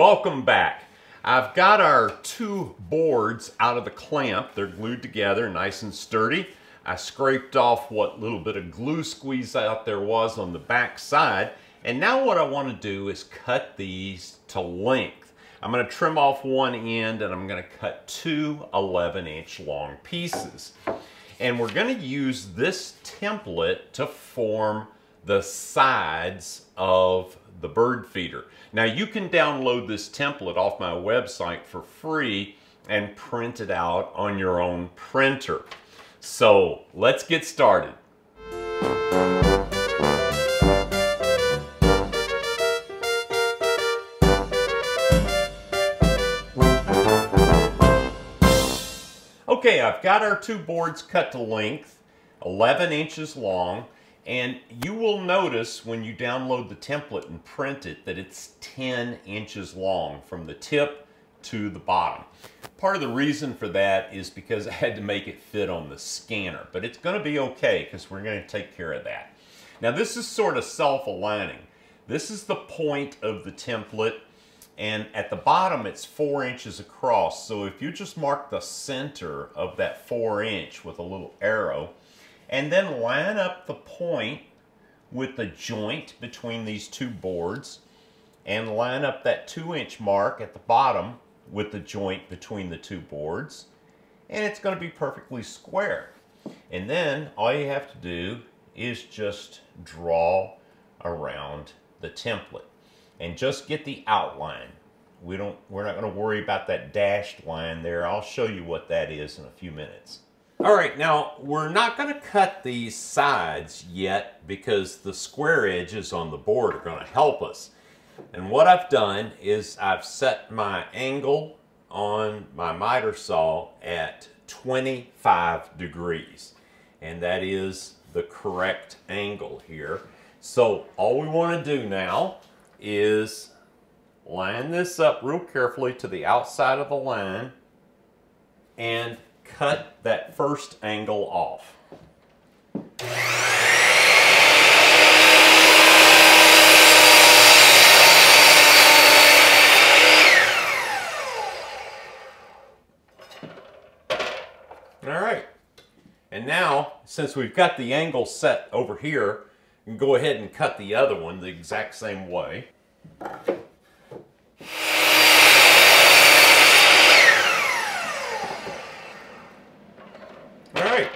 Welcome back. I've got our two boards out of the clamp. They're glued together, nice and sturdy. I scraped off what little bit of glue squeeze out there was on the back side. And now what I want to do is cut these to length. I'm going to trim off one end and I'm going to cut two 11 inch long pieces. And we're going to use this template to form the sides of the bird feeder. Now you can download this template off my website for free and print it out on your own printer. So let's get started. Okay, I've got our two boards cut to length, 11 inches long, and you will notice when you download the template and print it that it's 10 inches long from the tip to the bottom. Part of the reason for that is because I had to make it fit on the scanner, but it's going to be okay because we're going to take care of that. Now this is sort of self-aligning. This is the point of the template and at the bottom it's four inches across so if you just mark the center of that four inch with a little arrow and then line up the point with the joint between these two boards and line up that two inch mark at the bottom with the joint between the two boards and it's going to be perfectly square and then all you have to do is just draw around the template and just get the outline. We don't, we're not going to worry about that dashed line there. I'll show you what that is in a few minutes. All right, now we're not going to cut these sides yet because the square edges on the board are going to help us. And what I've done is I've set my angle on my miter saw at 25 degrees. And that is the correct angle here. So all we want to do now is line this up real carefully to the outside of the line and cut that first angle off. All right. And now, since we've got the angle set over here, you can go ahead and cut the other one the exact same way. All right,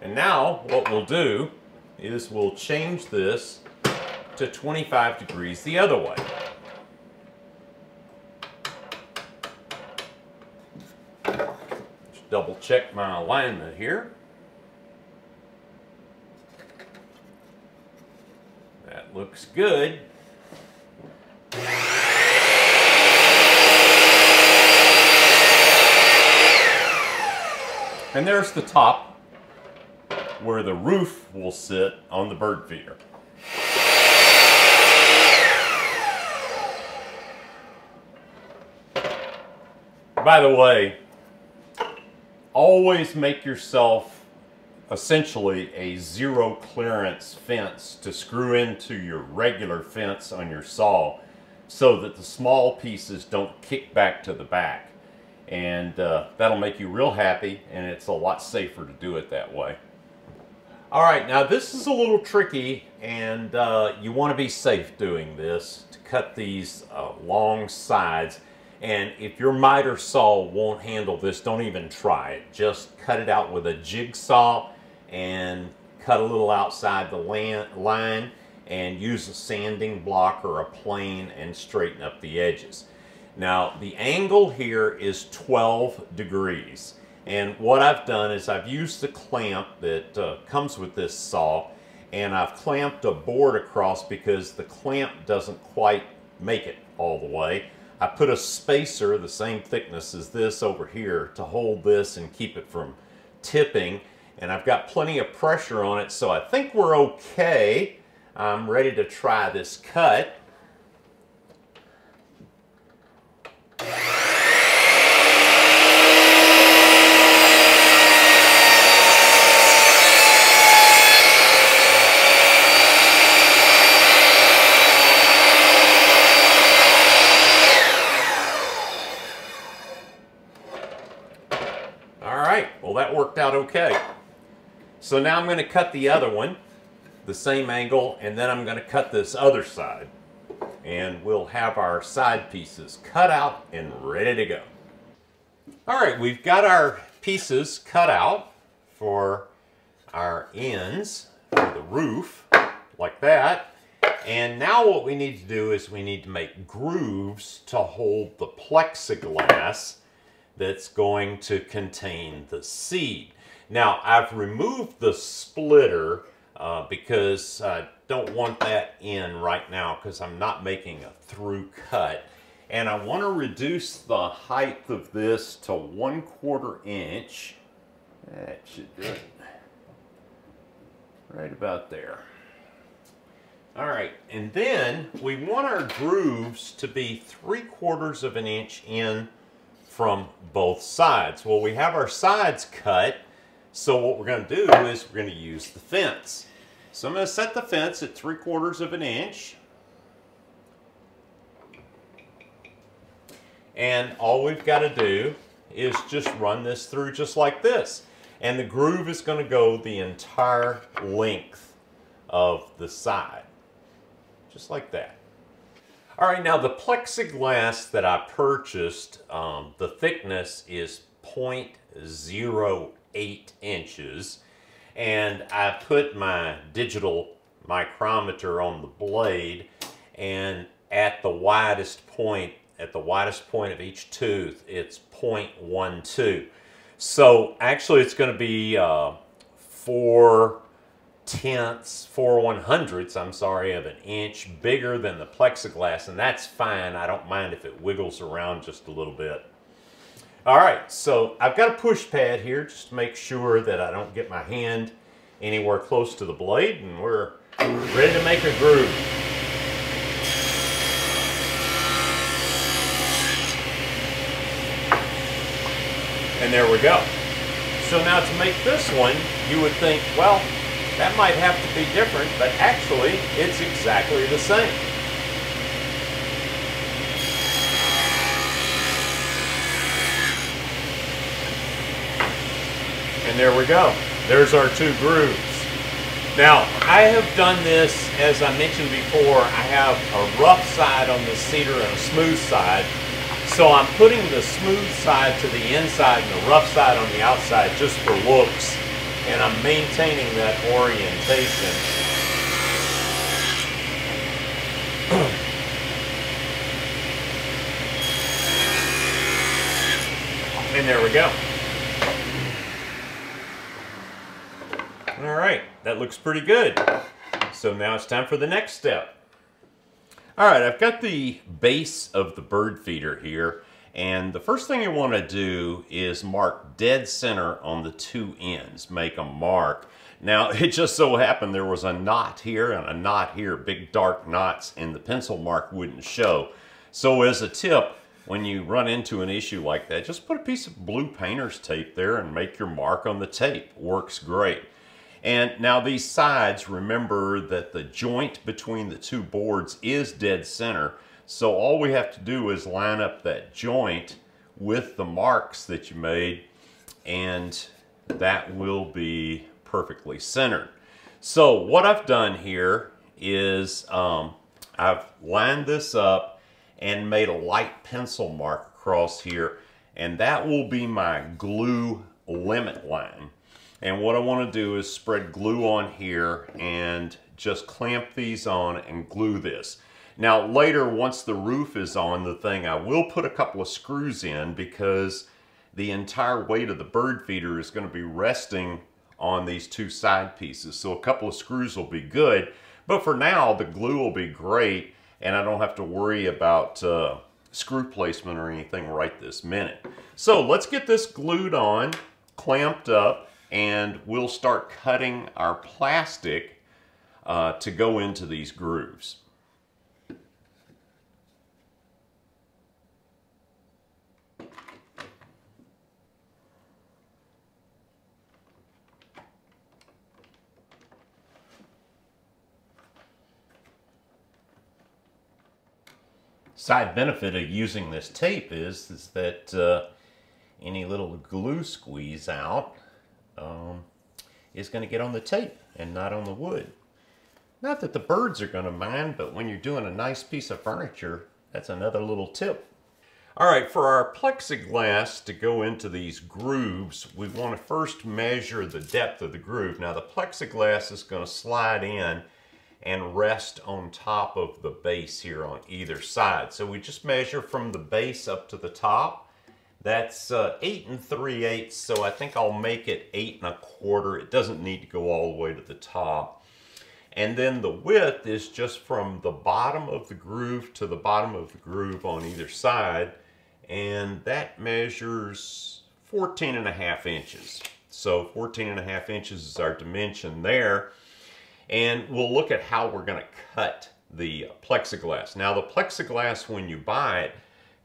and now what we'll do is we'll change this to 25 degrees the other way. Just double check my alignment here. That looks good. And there's the top where the roof will sit on the bird feeder. By the way, always make yourself essentially a zero clearance fence to screw into your regular fence on your saw so that the small pieces don't kick back to the back and uh, that'll make you real happy and it's a lot safer to do it that way. All right, now this is a little tricky and uh, you want to be safe doing this to cut these uh, long sides and if your miter saw won't handle this, don't even try it. Just cut it out with a jigsaw and cut a little outside the line and use a sanding block or a plane and straighten up the edges. Now the angle here is 12 degrees and what I've done is I've used the clamp that uh, comes with this saw and I've clamped a board across because the clamp doesn't quite make it all the way. I put a spacer the same thickness as this over here to hold this and keep it from tipping and I've got plenty of pressure on it so I think we're okay. I'm ready to try this cut. Worked out okay. So now I'm going to cut the other one, the same angle, and then I'm going to cut this other side. And we'll have our side pieces cut out and ready to go. All right, we've got our pieces cut out for our ends for the roof, like that. And now what we need to do is we need to make grooves to hold the plexiglass that's going to contain the seed. Now, I've removed the splitter uh, because I don't want that in right now because I'm not making a through cut. And I want to reduce the height of this to one quarter inch. That should do it. Right about there. All right, and then we want our grooves to be three quarters of an inch in from both sides. Well, we have our sides cut, so what we're going to do is we're going to use the fence. So I'm going to set the fence at three quarters of an inch. And all we've got to do is just run this through just like this. And the groove is going to go the entire length of the side. Just like that. All right, now the plexiglass that I purchased, um, the thickness is 0.08 inches. And I put my digital micrometer on the blade and at the widest point, at the widest point of each tooth, it's 0.12. So actually it's going to be uh, four tenths, four one hundredths, I'm sorry, of an inch bigger than the plexiglass, and that's fine. I don't mind if it wiggles around just a little bit. All right, so I've got a push pad here just to make sure that I don't get my hand anywhere close to the blade, and we're ready to make a groove. And there we go. So now to make this one, you would think, well, that might have to be different, but actually it's exactly the same. And there we go. There's our two grooves. Now, I have done this, as I mentioned before, I have a rough side on the cedar and a smooth side. So I'm putting the smooth side to the inside and the rough side on the outside just for looks and I'm maintaining that orientation. and there we go. All right, that looks pretty good. So now it's time for the next step. All right, I've got the base of the bird feeder here and the first thing you want to do is mark dead center on the two ends, make a mark. Now, it just so happened there was a knot here and a knot here, big dark knots, and the pencil mark wouldn't show. So as a tip, when you run into an issue like that, just put a piece of blue painter's tape there and make your mark on the tape. Works great. And now these sides, remember that the joint between the two boards is dead center. So all we have to do is line up that joint with the marks that you made and that will be perfectly centered. So what I've done here is um, I've lined this up and made a light pencil mark across here and that will be my glue limit line. And what I want to do is spread glue on here and just clamp these on and glue this. Now later, once the roof is on the thing, I will put a couple of screws in because the entire weight of the bird feeder is going to be resting on these two side pieces. So a couple of screws will be good. But for now, the glue will be great and I don't have to worry about uh, screw placement or anything right this minute. So let's get this glued on, clamped up, and we'll start cutting our plastic uh, to go into these grooves. Side benefit of using this tape is, is that uh, any little glue squeeze out um, is going to get on the tape and not on the wood. Not that the birds are going to mind, but when you're doing a nice piece of furniture, that's another little tip. All right, for our plexiglass to go into these grooves, we want to first measure the depth of the groove. Now the plexiglass is going to slide in and rest on top of the base here on either side. So we just measure from the base up to the top. That's uh, 8 and 3 eighths, so I think I'll make it 8 and a quarter. It doesn't need to go all the way to the top. And then the width is just from the bottom of the groove to the bottom of the groove on either side. And that measures 14 and a half inches. So 14 and a half inches is our dimension there. And we'll look at how we're gonna cut the plexiglass. Now the plexiglass, when you buy it,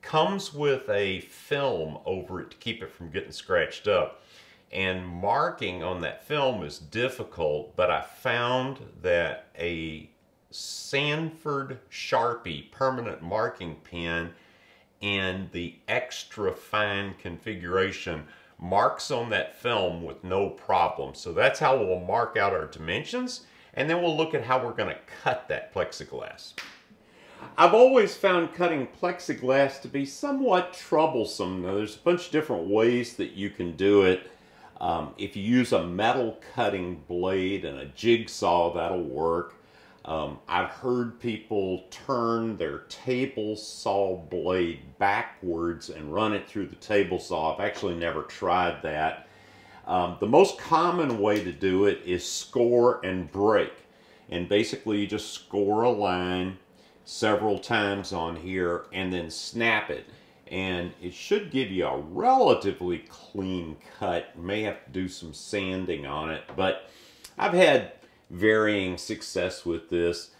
comes with a film over it to keep it from getting scratched up and marking on that film is difficult, but I found that a Sanford Sharpie permanent marking pen in the extra fine configuration marks on that film with no problem. So that's how we'll mark out our dimensions and then we'll look at how we're going to cut that plexiglass. I've always found cutting plexiglass to be somewhat troublesome. Now, there's a bunch of different ways that you can do it. Um, if you use a metal cutting blade and a jigsaw, that'll work. Um, I've heard people turn their table saw blade backwards and run it through the table saw. I've actually never tried that. Um, the most common way to do it is score and break. And basically you just score a line several times on here and then snap it and it should give you a relatively clean cut. May have to do some sanding on it, but I've had varying success with this.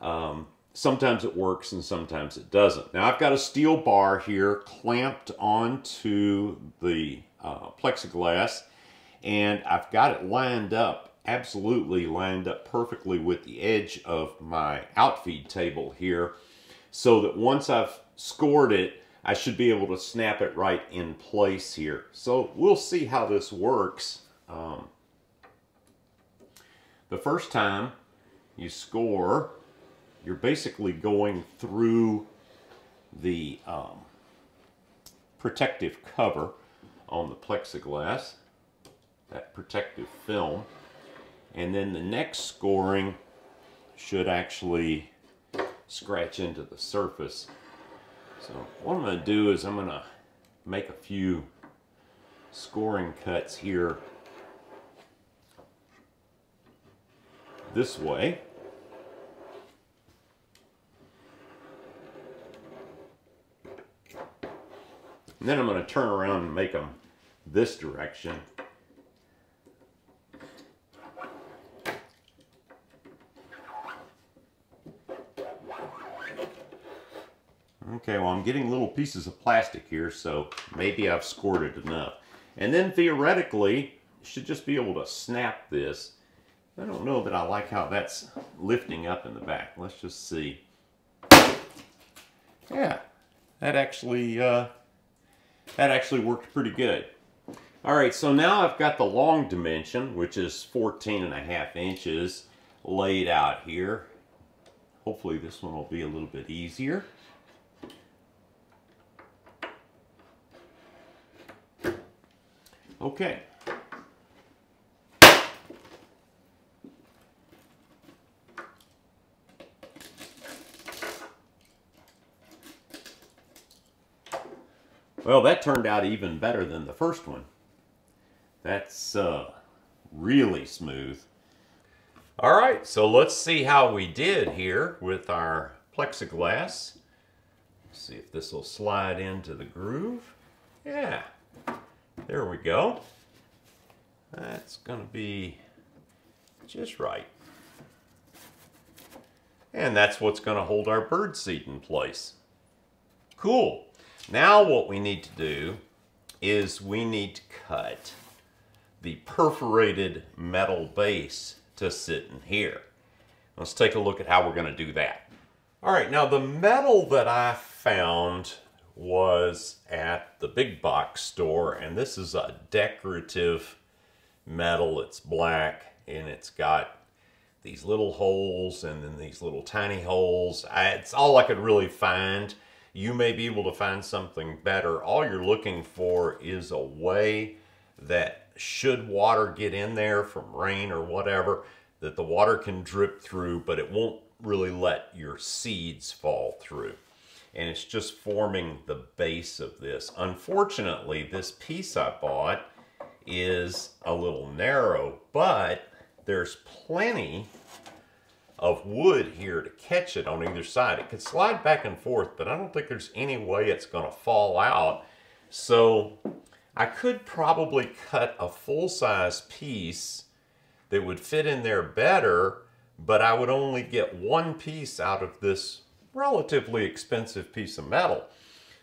Um, sometimes it works and sometimes it doesn't. Now I've got a steel bar here clamped onto the uh, plexiglass and I've got it lined up, absolutely lined up perfectly with the edge of my outfeed table here so that once I've scored it, I should be able to snap it right in place here. So we'll see how this works. Um, the first time you score, you're basically going through the um, protective cover on the plexiglass, that protective film. And then the next scoring should actually scratch into the surface so what I'm going to do is I'm going to make a few scoring cuts here this way. And then I'm going to turn around and make them this direction. Okay, well I'm getting little pieces of plastic here, so maybe I've scored it enough. And then theoretically, should just be able to snap this. I don't know that I like how that's lifting up in the back. Let's just see. Yeah, that actually, uh, that actually worked pretty good. All right, so now I've got the long dimension, which is 14 and a half inches, laid out here. Hopefully this one will be a little bit easier. Okay. Well, that turned out even better than the first one. That's uh, really smooth. All right, so let's see how we did here with our plexiglass. Let's see if this will slide into the groove. Yeah, there we go. That's going to be just right. And that's what's going to hold our bird seat in place. Cool. Now what we need to do is we need to cut the perforated metal base to sit in here. Let's take a look at how we're going to do that. All right, now the metal that I found was at the big box store, and this is a decorative metal. It's black and it's got these little holes and then these little tiny holes. I, it's all I could really find. You may be able to find something better. All you're looking for is a way that should water get in there from rain or whatever, that the water can drip through, but it won't really let your seeds fall through. And it's just forming the base of this. Unfortunately, this piece I bought is a little narrow, but there's plenty of wood here to catch it on either side. It could slide back and forth, but I don't think there's any way it's going to fall out. So I could probably cut a full-size piece that would fit in there better, but I would only get one piece out of this relatively expensive piece of metal.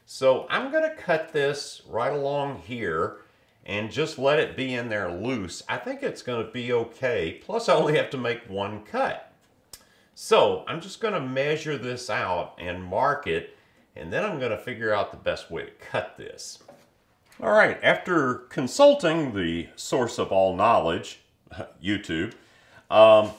So I'm going to cut this right along here and just let it be in there loose. I think it's going to be okay. Plus I only have to make one cut. So I'm just going to measure this out and mark it and then I'm going to figure out the best way to cut this. All right, after consulting the source of all knowledge, YouTube, um,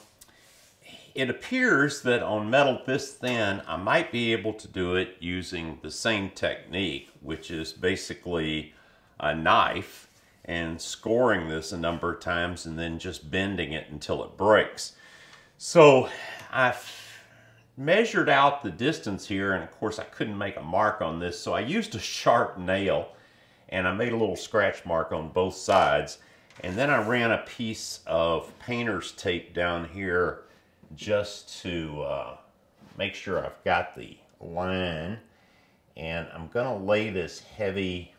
it appears that on metal this thin, I might be able to do it using the same technique, which is basically a knife and scoring this a number of times and then just bending it until it breaks. So I've measured out the distance here and of course I couldn't make a mark on this so I used a sharp nail and I made a little scratch mark on both sides and then I ran a piece of painter's tape down here just to uh, make sure I've got the line. And I'm gonna lay this heavy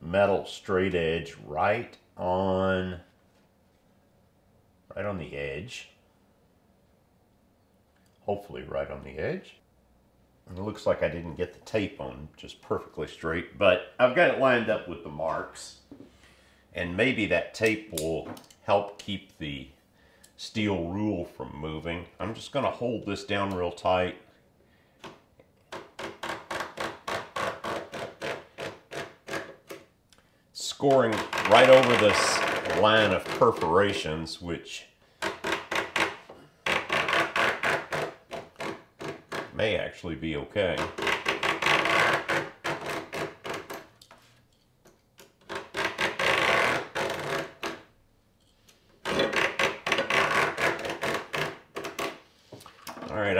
metal straight edge right on right on the edge. Hopefully right on the edge. It looks like I didn't get the tape on just perfectly straight but I've got it lined up with the marks. And maybe that tape will help keep the steel rule from moving. I'm just going to hold this down real tight. Scoring right over this line of perforations, which may actually be okay.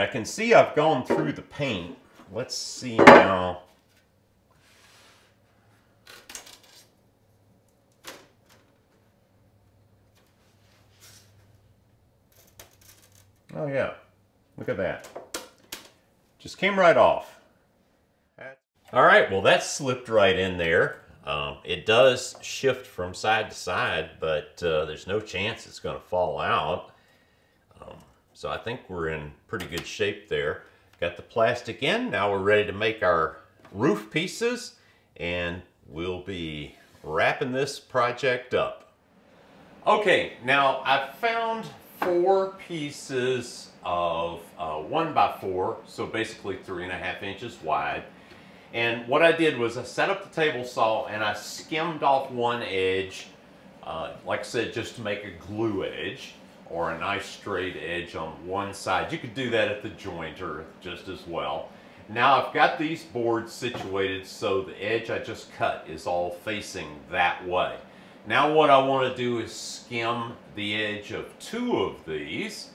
I can see I've gone through the paint. Let's see now. Oh yeah, look at that. Just came right off. All right, well that slipped right in there. Um, it does shift from side to side, but uh, there's no chance it's going to fall out. So I think we're in pretty good shape there. Got the plastic in. Now we're ready to make our roof pieces and we'll be wrapping this project up. Okay, now I've found four pieces of uh, one by four, so basically three and a half inches wide. And what I did was I set up the table saw and I skimmed off one edge, uh, like I said, just to make a glue edge or a nice straight edge on one side. You could do that at the jointer just as well. Now I've got these boards situated so the edge I just cut is all facing that way. Now what I want to do is skim the edge of two of these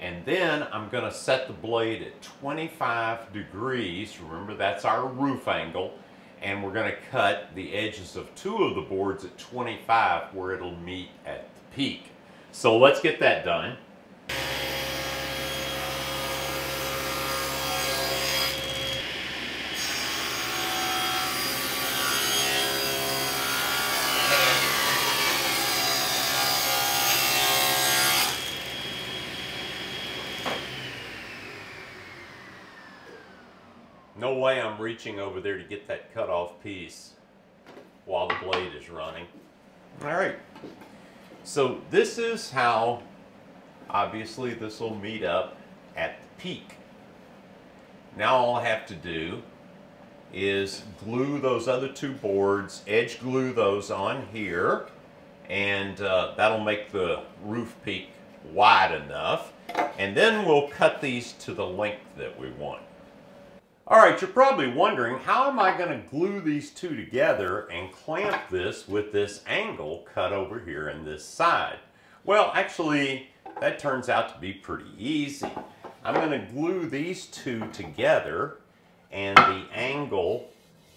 and then I'm going to set the blade at 25 degrees. Remember that's our roof angle and we're going to cut the edges of two of the boards at 25 where it'll meet at the peak. So let's get that done. No way I'm reaching over there to get that cut off piece while the blade is running. All right. So this is how, obviously this will meet up at the peak. Now all I have to do is glue those other two boards, edge glue those on here, and uh, that'll make the roof peak wide enough. And then we'll cut these to the length that we want. All right, you're probably wondering, how am I gonna glue these two together and clamp this with this angle cut over here in this side? Well, actually, that turns out to be pretty easy. I'm gonna glue these two together and the angle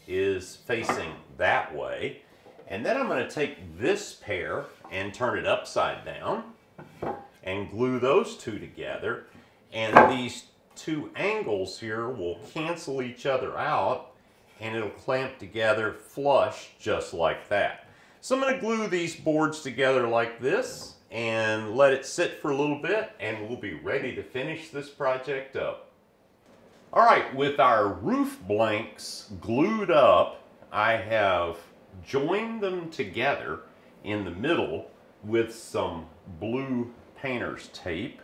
is facing that way. And then I'm going to take this pair and turn it upside down and glue those two together. And these two angles here will cancel each other out and it'll clamp together flush just like that. So I'm going to glue these boards together like this and let it sit for a little bit and we'll be ready to finish this project up. All right, with our roof blanks glued up, I have joined them together in the middle with some blue painter's tape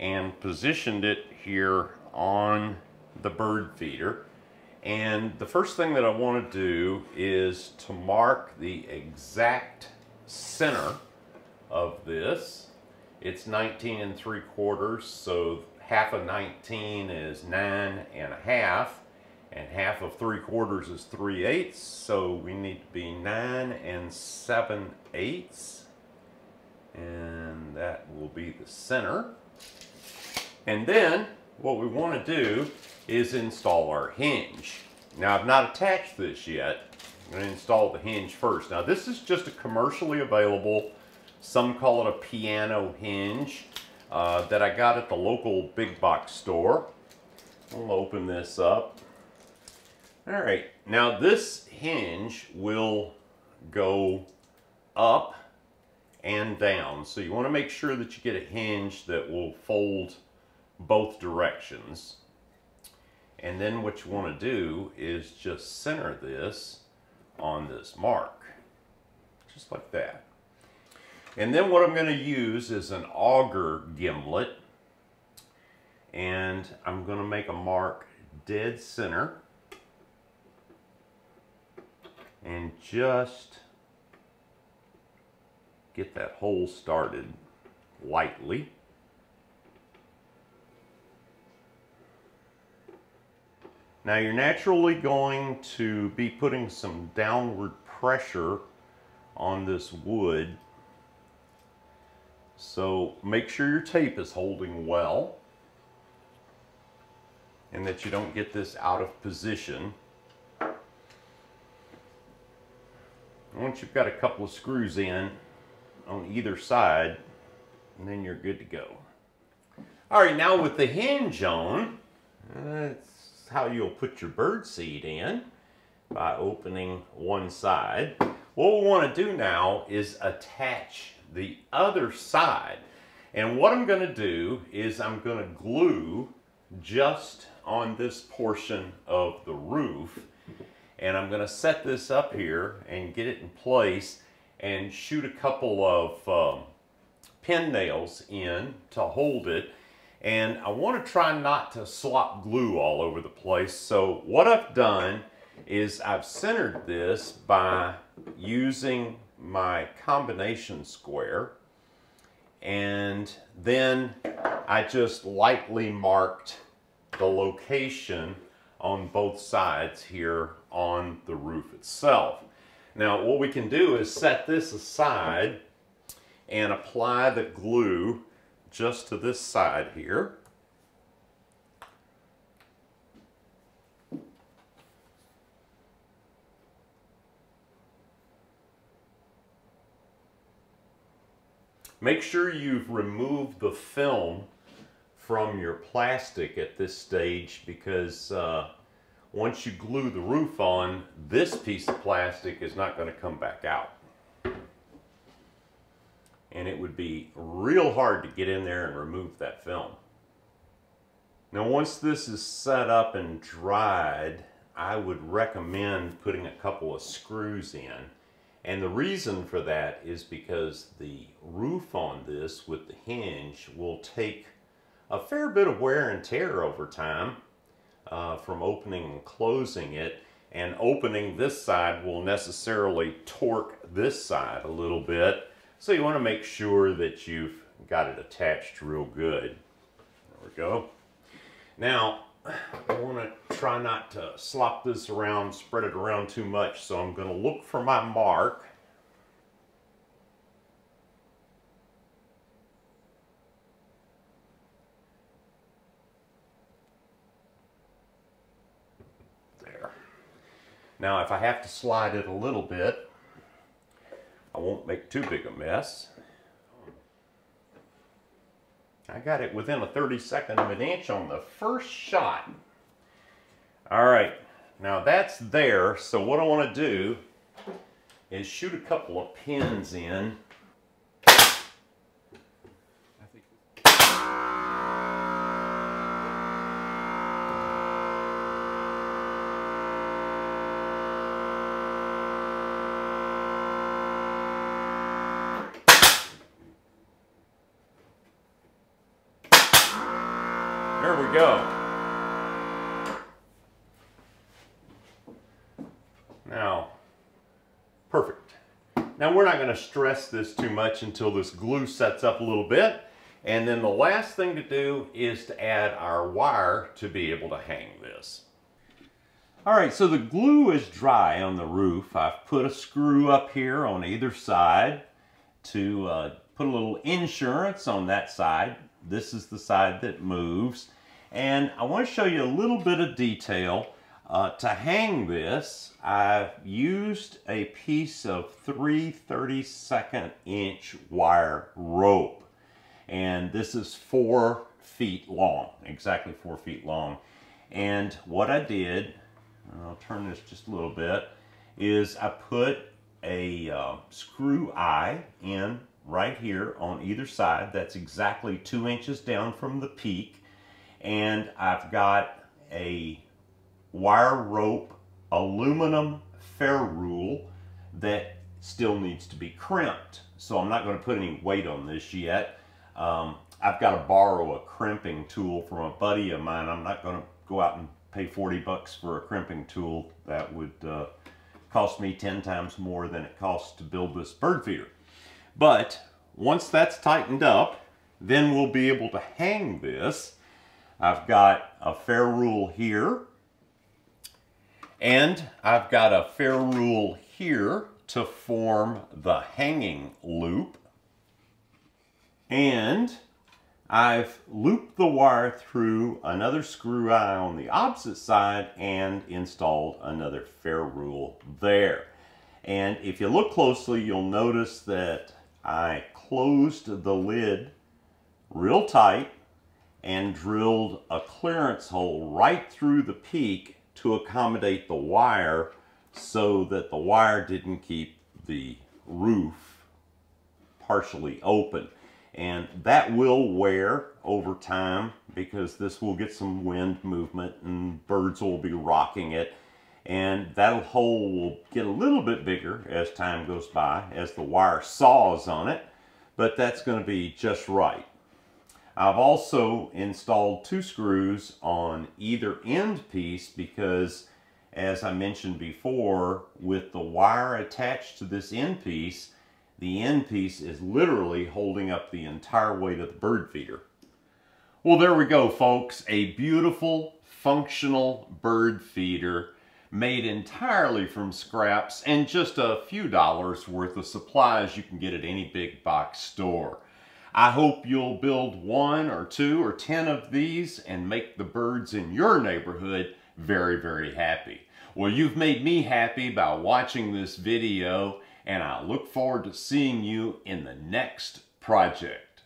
and positioned it here on the bird feeder. And the first thing that I want to do is to mark the exact center of this. It's 19 and 3 quarters, so half of 19 is nine and a half, and half of three quarters is three eighths, so we need to be nine and seven eighths, and that will be the center. And then what we want to do is install our hinge. Now I've not attached this yet. I'm going to install the hinge first. Now this is just a commercially available, some call it a piano hinge. Uh, that I got at the local big box store. I'll open this up. All right, now this hinge will go up and down. So you want to make sure that you get a hinge that will fold both directions. And then what you want to do is just center this on this mark, just like that. And then what I'm going to use is an auger gimlet. And I'm going to make a mark dead center. And just get that hole started lightly. Now you're naturally going to be putting some downward pressure on this wood so make sure your tape is holding well and that you don't get this out of position. Once you've got a couple of screws in on either side, then you're good to go. All right, now with the hinge on, that's how you'll put your bird seed in by opening one side. What we want to do now is attach the other side. And what I'm going to do is I'm going to glue just on this portion of the roof. And I'm going to set this up here and get it in place and shoot a couple of um, pin nails in to hold it. And I want to try not to slop glue all over the place. So what I've done is I've centered this by using my combination square and then I just lightly marked the location on both sides here on the roof itself. Now what we can do is set this aside and apply the glue just to this side here. Make sure you've removed the film from your plastic at this stage because uh, once you glue the roof on, this piece of plastic is not going to come back out. And it would be real hard to get in there and remove that film. Now once this is set up and dried, I would recommend putting a couple of screws in and the reason for that is because the roof on this with the hinge will take a fair bit of wear and tear over time uh, from opening and closing it. And opening this side will necessarily torque this side a little bit. So you want to make sure that you've got it attached real good. There we go. Now, I want to try not to slop this around, spread it around too much, so I'm going to look for my mark. There. Now, if I have to slide it a little bit, I won't make too big a mess. I got it within a 32nd of an inch on the first shot. All right, now that's there. So what I want to do is shoot a couple of pins in There we go. Now, perfect. Now we're not going to stress this too much until this glue sets up a little bit. And then the last thing to do is to add our wire to be able to hang this. All right, so the glue is dry on the roof. I've put a screw up here on either side to uh, put a little insurance on that side this is the side that moves. And I want to show you a little bit of detail. Uh, to hang this, I've used a piece of 3 32nd inch wire rope. And this is four feet long, exactly four feet long. And what I did, I'll turn this just a little bit, is I put a uh, screw eye in right here on either side. That's exactly two inches down from the peak. And I've got a wire rope aluminum ferrule that still needs to be crimped. So I'm not going to put any weight on this yet. Um, I've got to borrow a crimping tool from a buddy of mine. I'm not going to go out and pay 40 bucks for a crimping tool. That would uh, cost me 10 times more than it costs to build this bird feeder. But once that's tightened up, then we'll be able to hang this. I've got a ferrule here, and I've got a ferrule here to form the hanging loop. And I've looped the wire through another screw eye on the opposite side and installed another ferrule there. And if you look closely, you'll notice that I closed the lid real tight and drilled a clearance hole right through the peak to accommodate the wire so that the wire didn't keep the roof partially open. And that will wear over time because this will get some wind movement and birds will be rocking it and that hole will get a little bit bigger as time goes by as the wire saws on it but that's going to be just right. I've also installed two screws on either end piece because as I mentioned before with the wire attached to this end piece the end piece is literally holding up the entire weight of the bird feeder. Well there we go folks a beautiful functional bird feeder made entirely from scraps and just a few dollars worth of supplies you can get at any big box store. I hope you'll build one or two or ten of these and make the birds in your neighborhood very, very happy. Well, you've made me happy by watching this video and I look forward to seeing you in the next project.